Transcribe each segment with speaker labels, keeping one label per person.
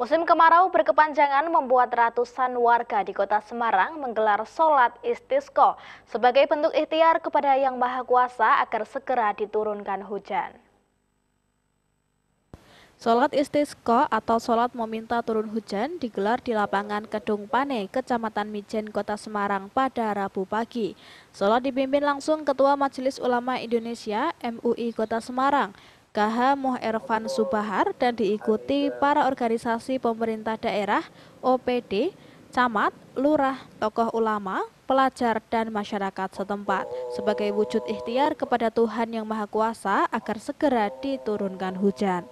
Speaker 1: Musim kemarau berkepanjangan membuat ratusan warga di kota Semarang menggelar sholat istisqo sebagai bentuk ikhtiar kepada Yang Maha Kuasa agar segera diturunkan hujan. Sholat istisqo atau sholat meminta turun hujan digelar di lapangan Kedung Pane, Kecamatan Mijen, Kota Semarang pada Rabu pagi. Sholat dipimpin langsung Ketua Majelis Ulama Indonesia MUI Kota Semarang, KH Moh Ervan Subahar dan diikuti para organisasi pemerintah daerah, OPD, camat, lurah, tokoh ulama, pelajar, dan masyarakat setempat sebagai wujud ikhtiar kepada Tuhan Yang Maha Kuasa agar segera diturunkan hujan.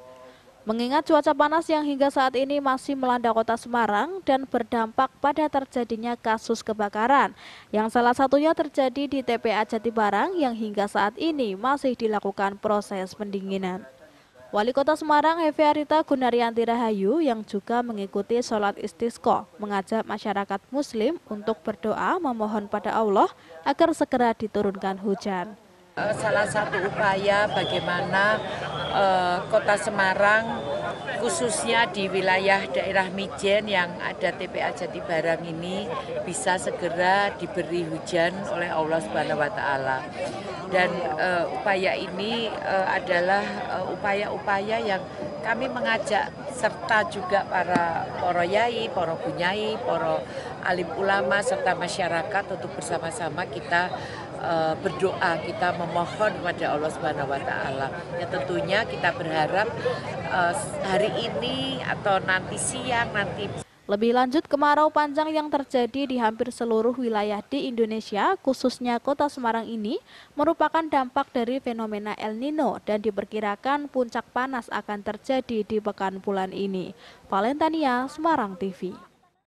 Speaker 1: Mengingat cuaca panas yang hingga saat ini masih melanda kota Semarang dan berdampak pada terjadinya kasus kebakaran, yang salah satunya terjadi di TPA Jatibarang yang hingga saat ini masih dilakukan proses pendinginan. Wali Kota Semarang Hevi Arita Gunaryanti Rahayu yang juga mengikuti sholat istisqo mengajak masyarakat muslim untuk berdoa memohon pada Allah agar segera diturunkan hujan.
Speaker 2: Eh, salah satu upaya bagaimana uh, kota Semarang khususnya di wilayah daerah Mijen yang ada TPA Jatibarang ini bisa segera diberi hujan oleh Allah Subhanahu wa taala. Dan uh, upaya ini uh, adalah upaya-upaya uh, yang kami mengajak serta juga para para yai, para bunyai, para alim ulama serta masyarakat untuk bersama-sama kita uh, berdoa, kita memohon kepada Allah Subhanahu wa taala. Ya tentunya kita berharap uh, hari ini atau nanti siang nanti
Speaker 1: lebih lanjut, kemarau panjang yang terjadi di hampir seluruh wilayah di Indonesia, khususnya kota Semarang ini, merupakan dampak dari fenomena El Nino dan diperkirakan puncak panas akan terjadi di pekan bulan ini. Valentania, Semarang TV.